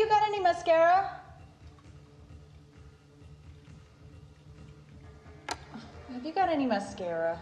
you got any mascara? Have you got any mascara?